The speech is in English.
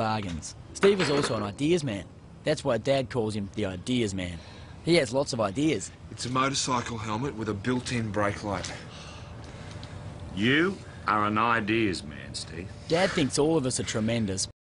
bargains. Steve is also an ideas man. That's why Dad calls him the ideas man. He has lots of ideas. It's a motorcycle helmet with a built-in brake light. You are an ideas man, Steve. Dad thinks all of us are tremendous,